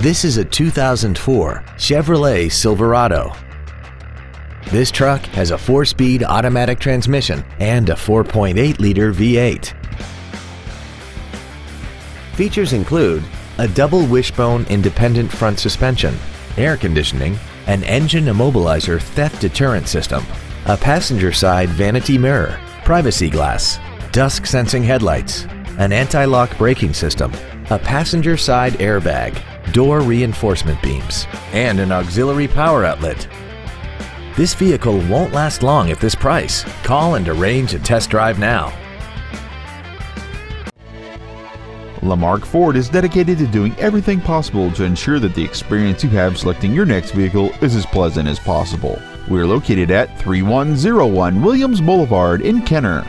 This is a 2004 Chevrolet Silverado. This truck has a four-speed automatic transmission and a 4.8-liter V8. Features include a double wishbone independent front suspension, air conditioning, an engine immobilizer theft deterrent system, a passenger side vanity mirror, privacy glass, dusk sensing headlights, an anti-lock braking system, a passenger side airbag, door reinforcement beams, and an auxiliary power outlet. This vehicle won't last long at this price. Call and arrange a test drive now. Lamarque Ford is dedicated to doing everything possible to ensure that the experience you have selecting your next vehicle is as pleasant as possible. We are located at 3101 Williams Boulevard in Kenner.